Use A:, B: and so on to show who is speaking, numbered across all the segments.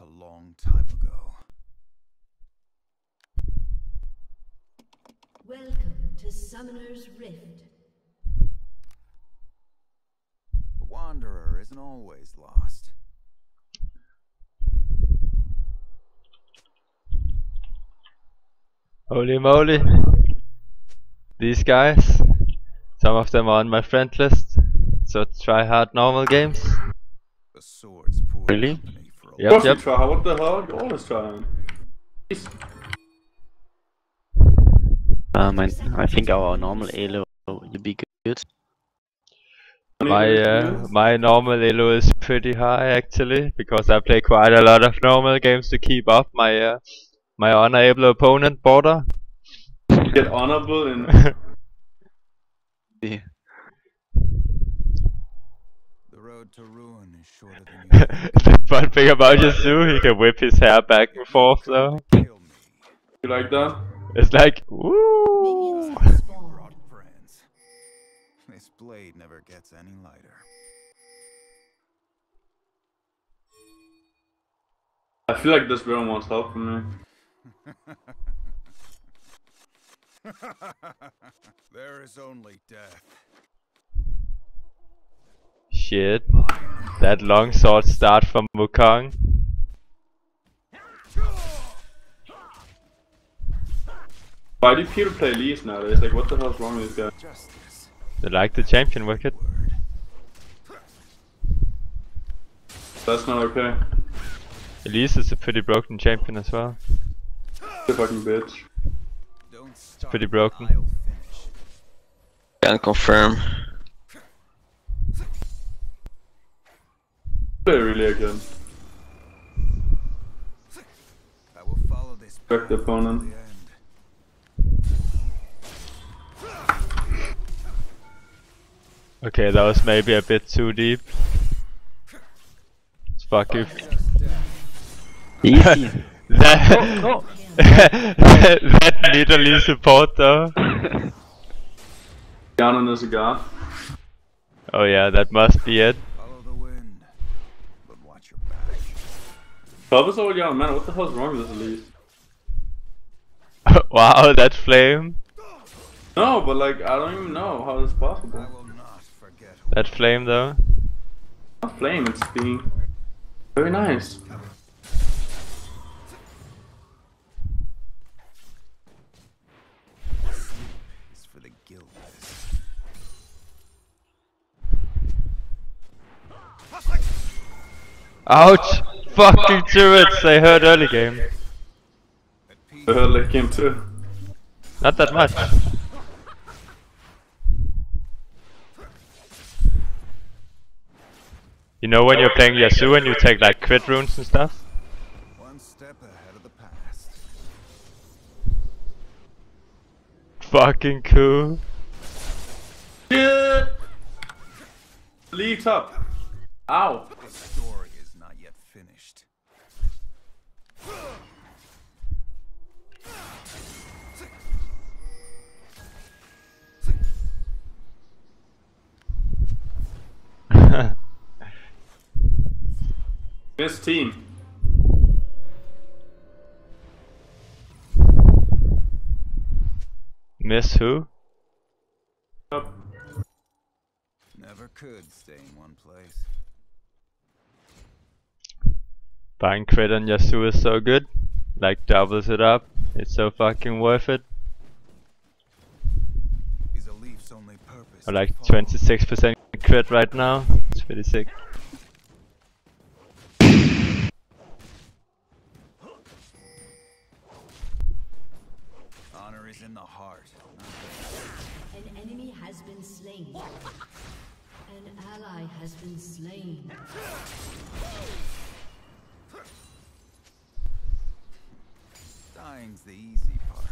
A: honor left a long time ago.
B: Welcome to Summoner's Rift.
A: The wanderer isn't always lost.
C: Holy moly. These guys. Some of them are on my friend list. So try hard normal games.
A: The sword's
D: Really?
A: Company for a
C: Yep,
E: Course
C: yep.
E: you try. What the hell? You always trying. Jeez.
D: Um, I, I think our normal elo will be good.
C: My uh, my normal elo is pretty high actually because I play quite a lot of normal games to keep up my uh, my unable opponent border.
E: get honorable in
D: Yeah.
A: The road to ruin is shorter than
C: the fun thing about Yasuo, he can whip his hair back and forth though.
E: You like that?
C: It's like woo.
B: Minions have spawned.
A: Brought friends. This blade never gets any lighter.
E: I feel like this girl wants help from me.
A: there is only death.
C: Shit. That long sword start from Wukong.
E: Why do people play Elise nowadays? Like, what the hell's wrong with this guy?
A: Justice.
C: They like the champion wicket.
E: That's not okay.
C: Elise is a pretty broken champion as well.
E: The fucking bitch.
A: Don't
C: pretty broken.
A: I'll.
D: Can confirm.
E: Play really again.
A: I will follow this
E: Back the opponent.
A: to the end.
C: Okay, that was maybe a bit too deep. Fuck you.
D: Easy.
C: that, oh, oh. that literally support though.
E: Down on the cigar.
C: Oh yeah, that must be it.
E: Help us all man, what the hell's wrong with this Elise?
C: wow, that flame.
E: No, but like, I don't even know how this is possible.
A: will not forget who
C: That flame though.
E: Not flame, it's being very nice.
A: is for the guiltless.
C: Ouch! Fucking turrets, I heard early game.
A: At peace,
E: I heard like him too.
C: Not that much. You know when you're playing Yasuo and you take like crit runes and stuff?
A: one step ahead of the past.
C: Fucking cool.
E: Shit! Leave up. Ow. Miss team.
C: Miss who?
E: Up.
A: Never could stay in one place.
C: Buying crit on Yasuo is so good. Like doubles it up. It's so fucking worth it.
A: Is a leaf's only purpose.
C: Or like 26% crit right now. It's pretty sick.
B: Slain. An ally has been slain.
A: Dying's the easy part.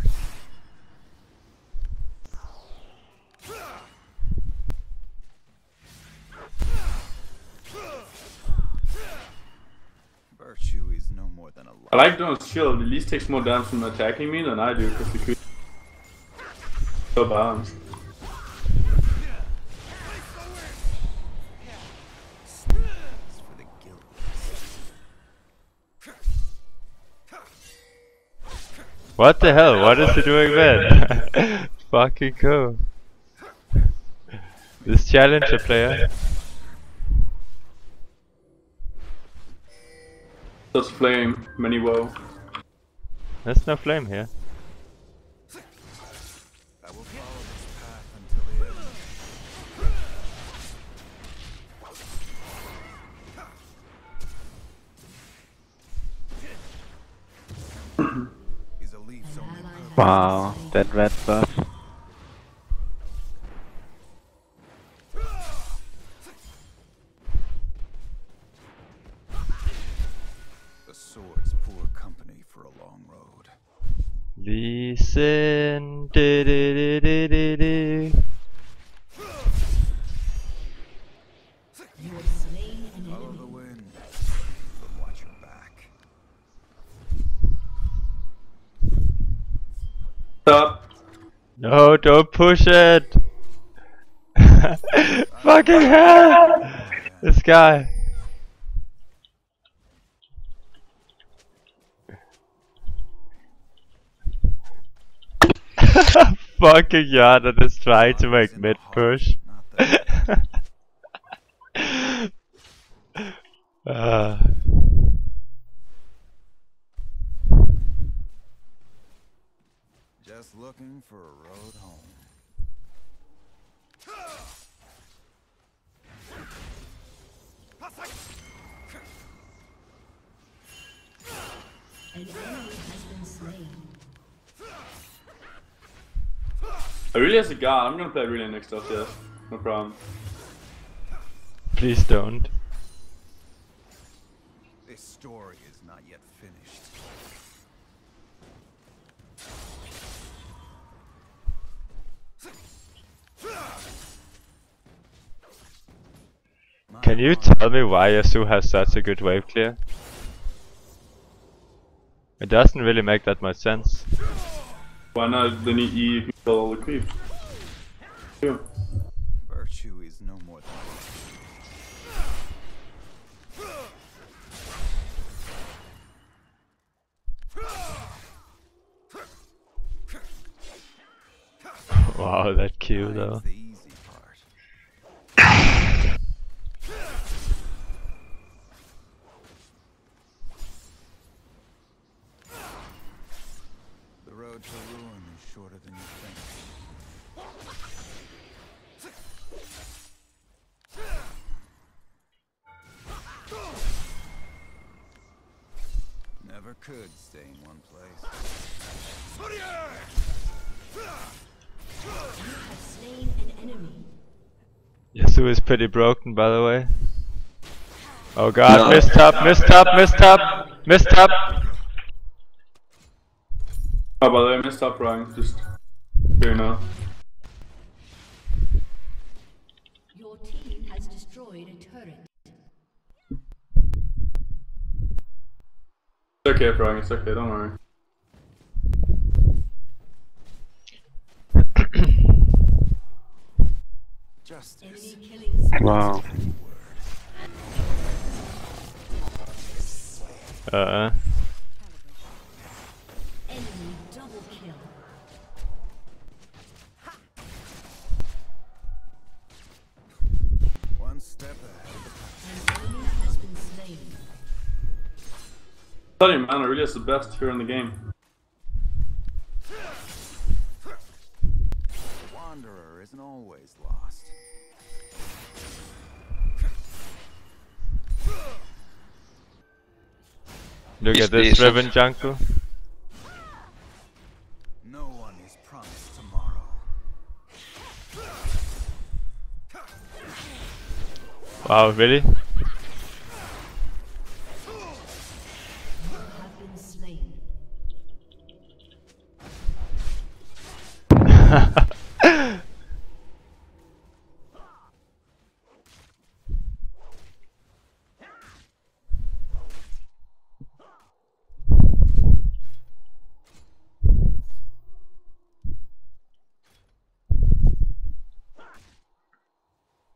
A: Virtue is no more than a
E: I
A: lie.
E: I like doing shield. At least takes more damage from attacking me than I do because the creep so balanced.
C: What the hell? What is he doing then? Fucking cool. This challenger player.
E: Just flame, many woe.
C: There's no flame here.
D: Wow,
B: been
D: that red buff.
A: The sword's poor company for a long road.
C: Listen. Du, du, du, du, du, du.
B: You have slain an
A: Follow
B: enemy.
A: the wind, but watch your back.
E: Stop.
C: No, don't push it. Fucking hell! This guy. Fucking Yana is trying to make mid push. uh,
A: Just looking for a road
E: Aurelia is a god. I'm gonna play Aurelia next up, yes. No problem.
C: please don't.
A: This story is not yet finished.
C: Can you tell me why Yasuo has such a good wave clear? It doesn't really make that much sense.
E: Why not? Then you, you kill all the creep. Yeah.
A: Virtue is no more than
C: Wow, that Q though.
A: Mine's the easy part. The road to ruin is shorter than you think. Never could stay in one place.
B: Have slain an enemy.
C: Yasuo is pretty broken by the way. Oh god, missed top, missed top, missed top, missed top!
E: Oh, by the way, I messed up wrong. Just here now.
B: Your team has destroyed a turret.
E: It's okay, Frog. It's okay. Don't worry.
A: Justice.
B: Enemy killing spree.
D: Wow.
C: Uh,
B: Enemy
E: tell you, man, Aurelia's the best here in the game.
A: Wanderer isn't always lost.
C: look
F: Is
C: at this
F: this-
C: Riven jungle.
A: No one is promised tomorrow.
C: Wow, really?
B: Have been slain.
C: Oh,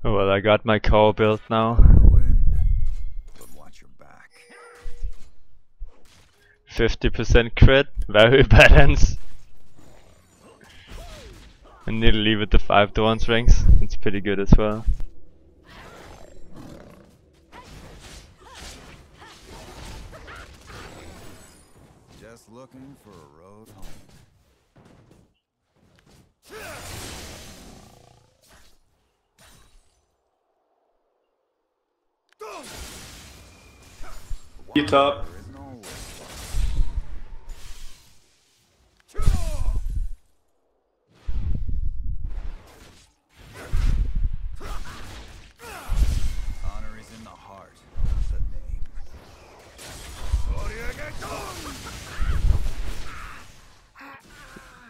C: well, I got my core built now.
A: Follow the wind, but watch your back.
C: 50% crit, very balanced. And leave with the 5 to 1 strengths, it's pretty good as well.
A: Just looking for a road home. The top.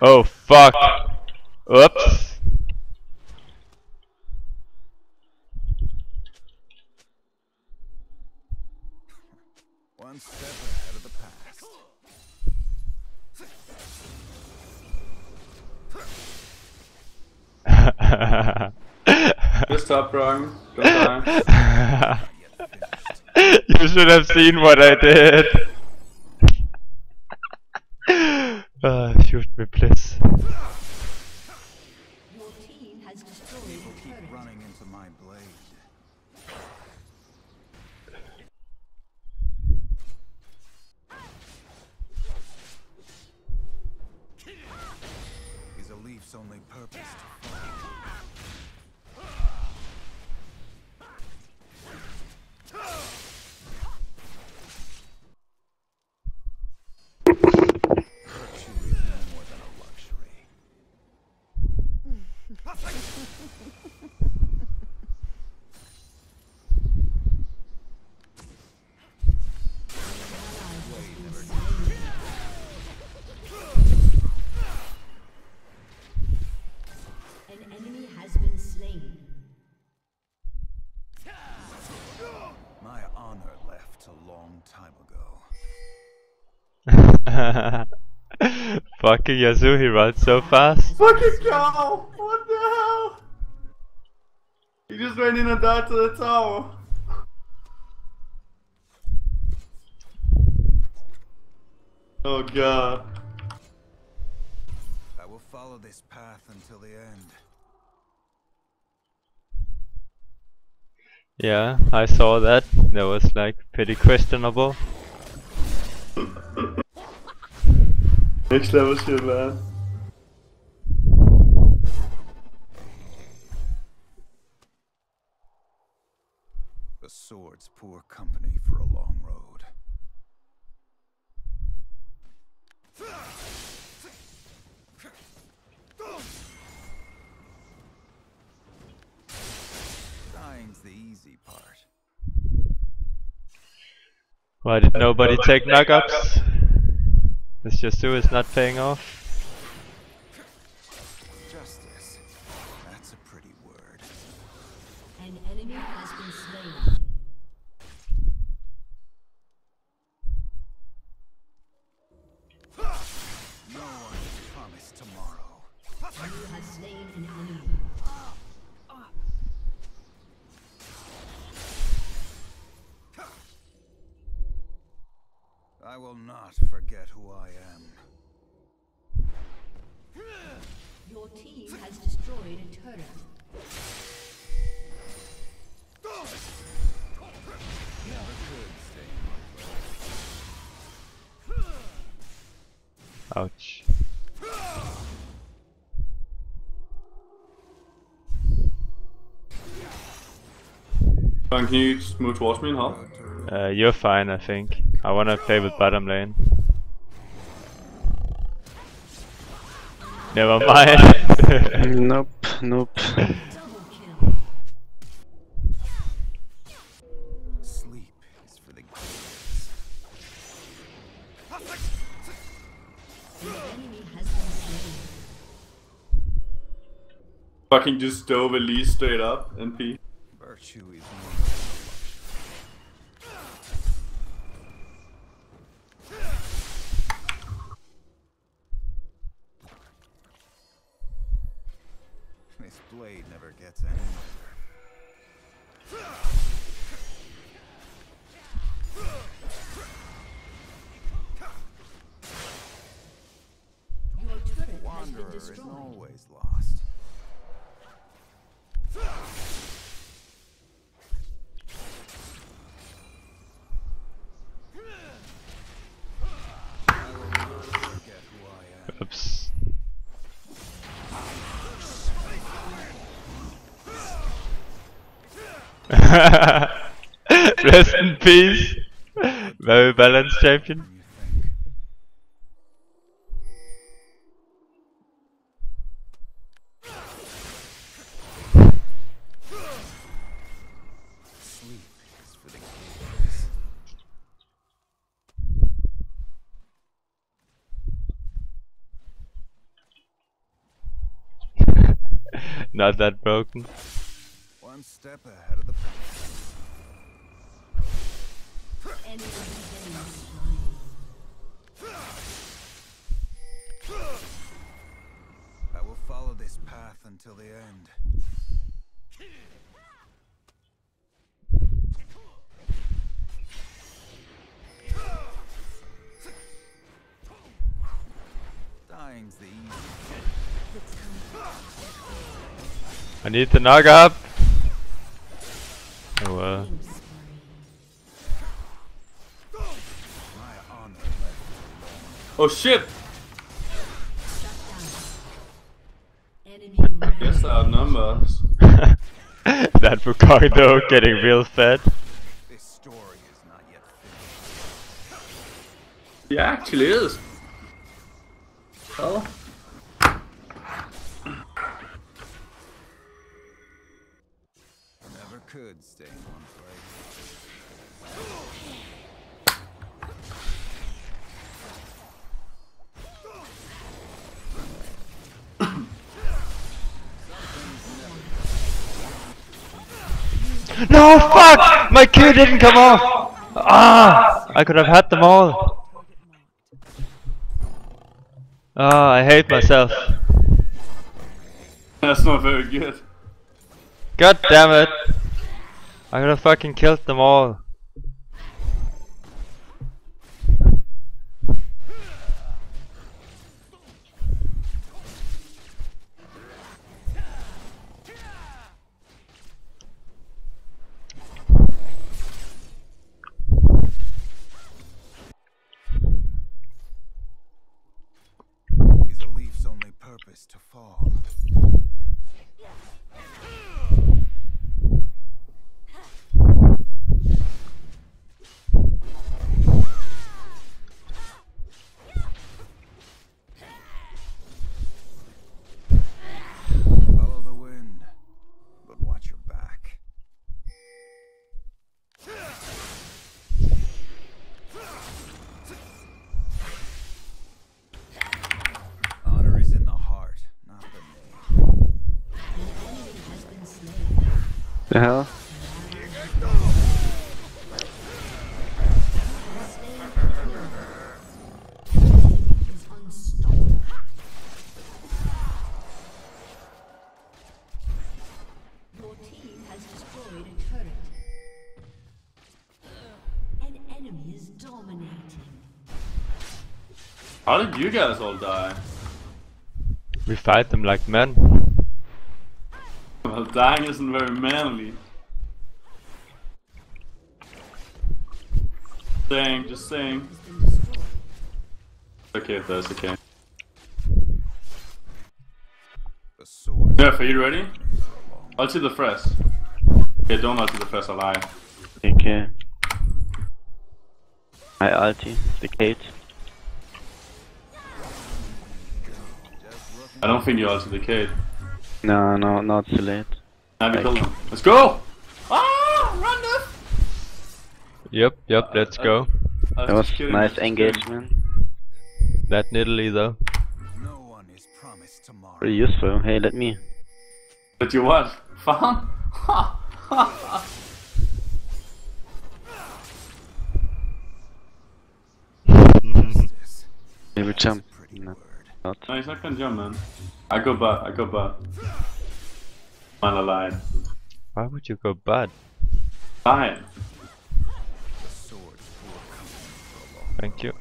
C: Oh fuck! Oops!
A: One step ahead of the past.
E: Just stop, Brogan. Don't
C: you should have seen what I did. Ah, shoot me, please. Fucking Yasuo, he runs so fast.
E: Fucking go! What the hell? He just ran in and died to the tower. Oh god.
A: I will follow this path until the end.
C: Yeah, I saw that. That was like pretty questionable.
E: Next level shit, man.
A: The sword's poor company for a long road. Dying's the easy part.
C: Why did nobody take knockups? This Yasuo is not paying off. Ouch.
E: Can you just move towards me and help?
C: Uh, you're fine, I think. I wanna play with bottom lane. Never mind.
D: Nope, nope.
E: Fucking just dove Elise straight up, NP.
A: Virtue is
C: Rest in peace. Very balanced champion. Not that broken.
A: One step ahead of the pack. The end. Dying's the easy.
C: I need to knock up. Oh, uh,
A: My honor left
E: Oh shit!
B: Enemy ran.
E: Yes, our numbers.
C: though getting real fed.
A: This story is not yet finished.
E: He actually is.
C: No, fuck! My Q didn't come off! Ah! I could have had them all. Ah, I hate myself.
E: That's not very good.
C: God damn it! I could have fucking killed them all.
A: Is a leaf's only purpose to fall? Is
B: dominating.
E: How did you guys all die?
C: We fight them like men.
E: Well, dying isn't very manly. Saying, just saying.
B: Has been destroyed.
E: Okay, if that's okay.
A: The sword.
E: Jeff, are you ready? I'll see the Thresh. Okay, don't ulti the Thresh, I lie.
D: Okay. I ulti, the Cait.
E: I don't think you ulti the Cait.
D: No, no, not too late.
E: Now we
D: Like-
E: kill him. Let's go! Ah! Run this!
C: Yep, yep, uh, let's uh, go.
E: I
D: That was
E: kidding,
D: nice engagement.
C: That Nidalee though.
A: No one is promised tomorrow.
D: Pretty useful. Hey, let me.
E: But you what? Farm? Ha! Ha!
A: Justice.
D: Maybe jump.
A: Pretty
D: No,
A: word.
D: not.
E: No, he's not gonna jump, man. I go bot, I go bot. Man alive.
C: Why would you go bad?
E: Fine.
A: The sword's poor company for a long
C: Thank you.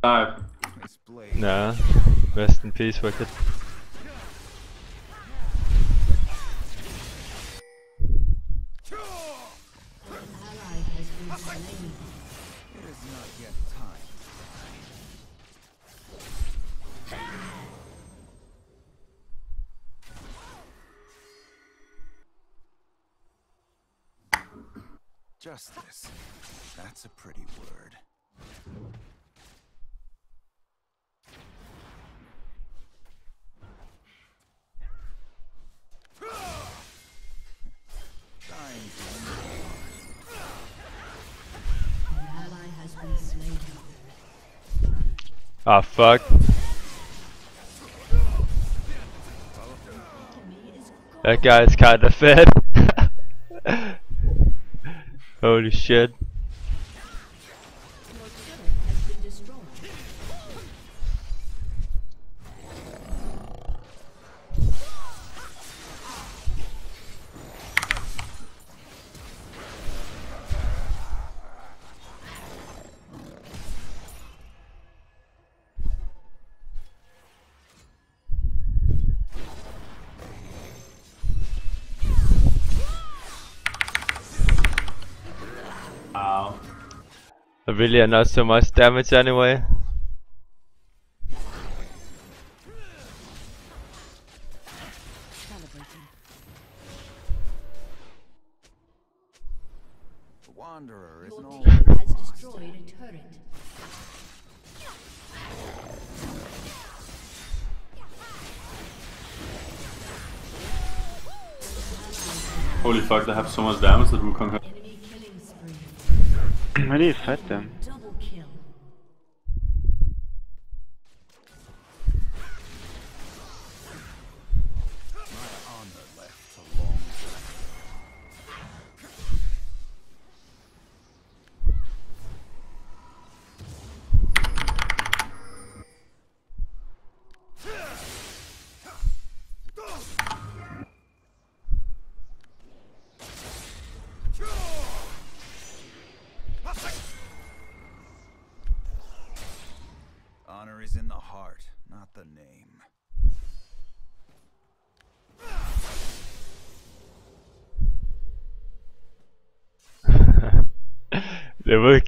E: Dive.
C: Nah. Rest in peace, Wicked. Fuck. That guy's kinda fed. Holy shit. Really not so much damage anyway.
E: Holy fuck, they have so much damage that Wukong has.
C: éléphant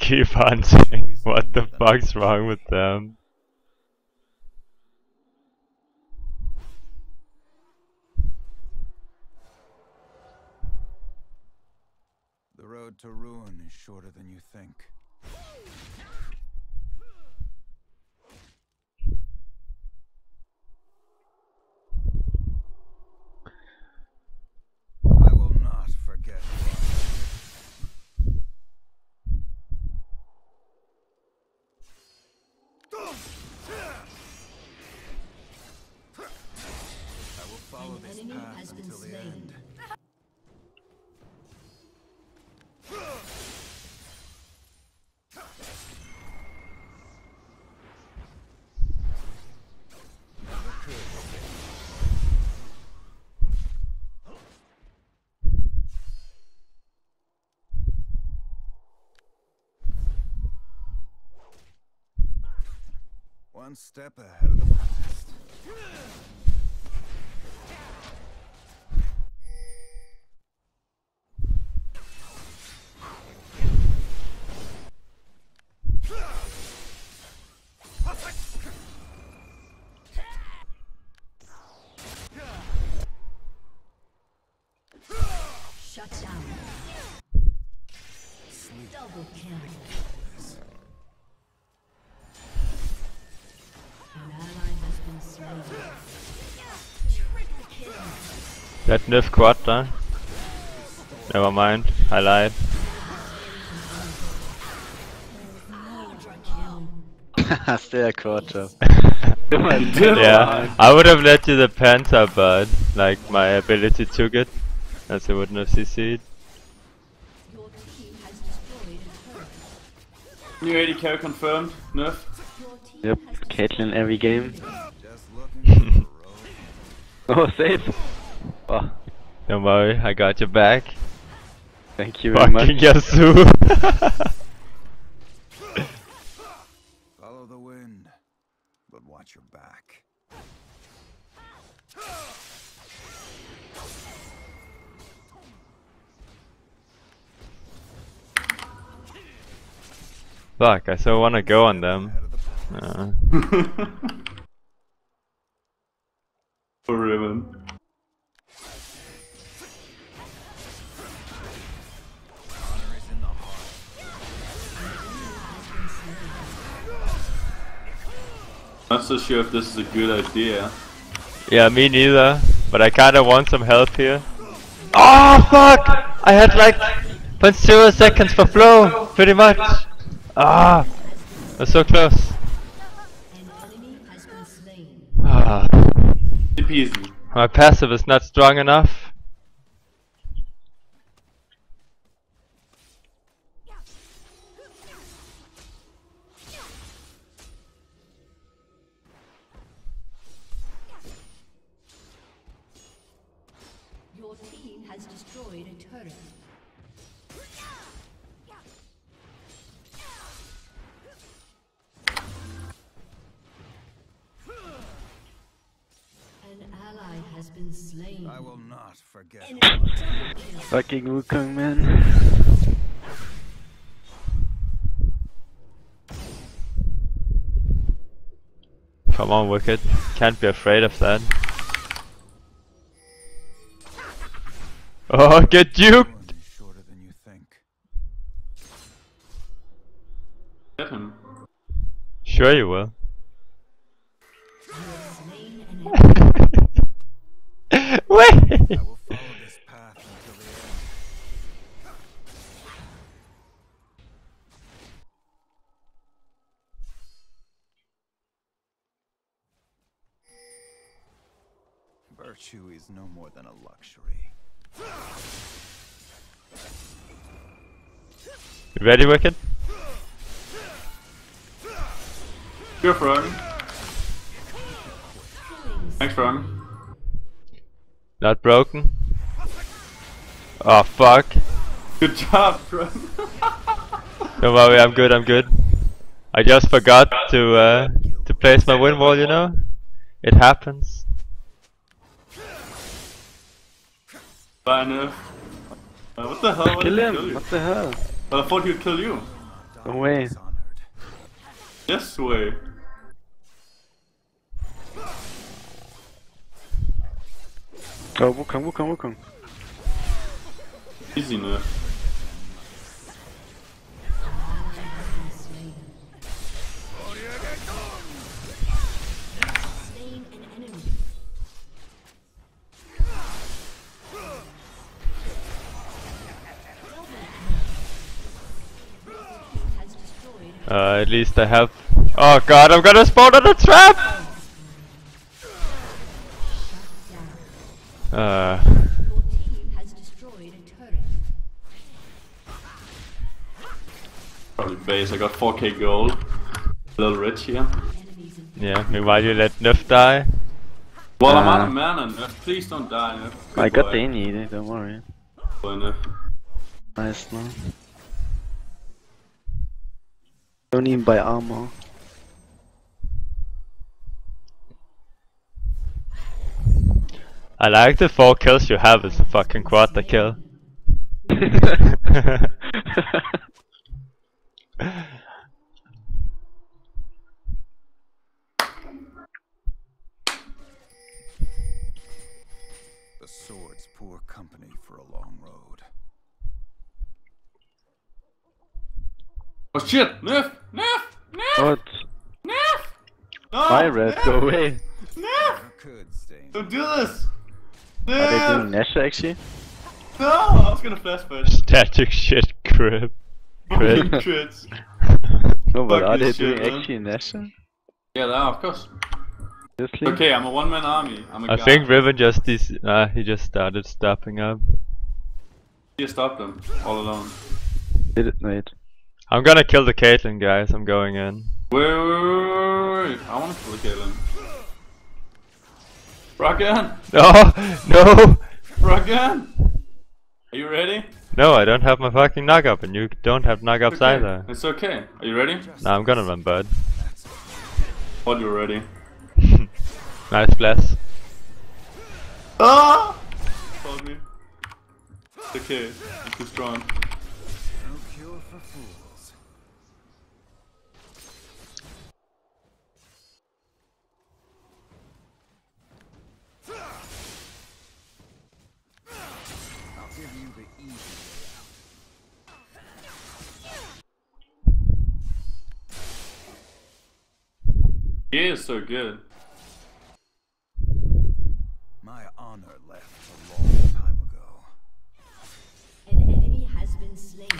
C: keep hunting. What the fuck's wrong with them?
A: The road to ruin is shorter than you think. I will not forget. I will follow
B: An
A: this
B: enemy
A: path
B: has been
A: until the
B: slain.
A: end. One step ahead of the rest.
C: That nerf quad, huh? Never mind. I lied.
B: Quadra kill.
D: Still a quarter.
C: yeah, I would have let you the Panther, but like my ability took it, as I wouldn't have CC'd.
B: Your team has destroyed a turret.
E: New AD carry confirmed. Nerf.
B: Your
D: Yep,
B: has
D: Caitlyn every game.
A: Just looking for a road.
D: Oh, safe! Oh,
C: Don't worry, I got your back.
D: thank you very much.
C: Fucking Yasuo.
A: Follow the wind, but watch your back.
C: Fuck, I so wanna go on them.
A: Ahead of.
C: Uh,
E: For Not so sure if this is a good idea.
C: Yeah, me neither. But I kinda want some help here. Oh fuck! I had like 0.0 seconds for flow, pretty much. Ah, that's so close.
B: An enemy has been slain.
C: Ah, my passive is not strong enough.
B: Has destroyed a turret. An ally has been slain.
A: I will not forget.
B: Enemy double kill.
D: Fucking Wukong, man.
C: Come on, Wicked. Can't be afraid of that. Oh, get juked!
A: Shorter than you think.
E: Get him.
C: Sure you will.
B: Slain an enemy.
C: Wait!
A: I will follow this path until the end. Virtue is no more than a luxury.
C: You ready, Wicked?
E: Good Frog. Thanks, Frog.
C: Not broken? Oh fuck.
E: Good job, Frog.
C: Don't worry, I'm good, I'm good. I just forgot to uh, to place my wind wall, you know? It happens.
E: Nerf. Uh, what the hell? Why
D: Kill him!
E: kill?
D: What the hell?
E: I thought he would kill you.
D: No way.
E: Yes way.
D: Oh, Wukong, Wukong, Wukong.
E: Easy Nerf.
C: Uh, at least I have. Oh god, I'm gonna spawn on a trap! Uh,
B: Your team has destroyed a turret.
E: Probably base. I got 4k gold. A little rich here.
B: Enemies in
C: yeah, meanwhile you let Nuff die.
E: Well, I'm
D: Uh,
E: out of mana, Nerf. Please don't die, Nerf.
D: I
E: Good
D: got the Innie, don't worry.
E: Boy, Nerf.
D: Nice, no? Don't even buy armor.
C: I like the four kills you have as a fucking quad kill.
A: The sword's poor company for a long road.
E: Oh shit! Nerf! Nerf! Nerf!
D: what?
E: Nerf! No!
D: My red,
E: Nerf!
D: go away.
E: Nerf!
A: You could stay.
E: Don't do this!
D: Are they doing
E: Nerf!
D: Actually?
E: No! I was gonna flash first.
C: Static shit, crap. Crit.
E: Crits.
D: No, but
E: Fuck
D: are they
E: this
D: doing
E: man.
D: actually Nashor?
E: Yeah, they are, of course.
D: Seriously?
E: Okay, I'm a one-man army. I'm a
C: I
E: guy.
C: think Riven just dis- uh, he just started stopping up.
E: You stopped them all alone.
D: Did it? Wait.
C: I'm gonna kill the Caitlyn guys, I'm going in.
E: Wait, wait, wait, wait, wait. I wanna kill Galen. Rogan!
C: No! No!
E: Rogan! Are you ready?
C: No, I don't have my fucking knock up and you don't have knock ups
E: okay.
C: either.
E: It's okay. Are you ready?
C: Nah, I'm gonna run bud.
E: What you ready?
C: Nice bless.
E: Ah! Told me. It's okay. I'm too strong.
A: No cure for fools.
E: So good.
A: My honor left a long time ago.
B: An enemy has been slain.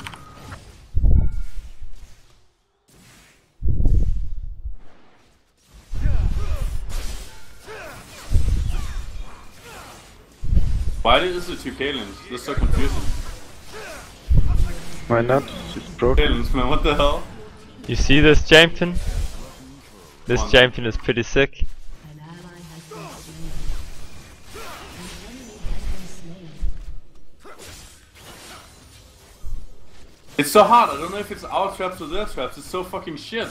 E: Why is it two Caitlyns? That's so confusing.
D: Why not? It's broken.
E: Caitlyns, man, what the hell?
C: You see this champion? This
E: One.
C: champion is pretty sick.
B: An ally has been slain. An enemy has been slain.
E: It's so hard, I don't know if it's our traps or their traps, it's so fucking shit.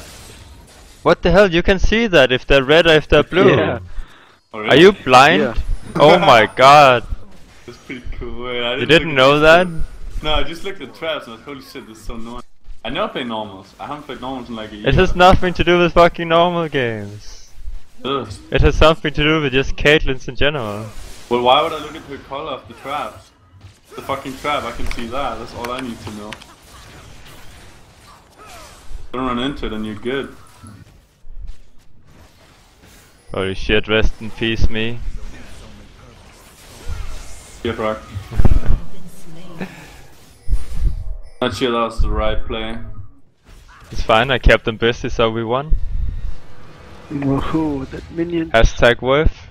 C: What the hell? You can see that if they're red or if they're blue.
D: Yeah.
E: Oh,
C: oh
E: Are
C: you blind?
D: Yeah.
C: Oh my god.
E: That's pretty cool. Wait, I
C: You didn't know that?
E: traps. No, I just looked at traps and I was, holy shit, this is so annoying. I never play normals. I haven't played normals in like a year.
C: It has nothing to do with fucking normal games.
E: Ugh.
C: It has something to do with just Caitlyn's in general.
E: Well, why would I look at the color of the traps? The fucking trap, I can see that. That's all I need to know. Don't run into it and you're good.
C: Holy shit, rest in peace me.
E: Yeah, Rock. Not sure that was the right play.
C: It's fine, I kept them busy so we won.
D: Woohoo, that minion.
C: Hashtag worth.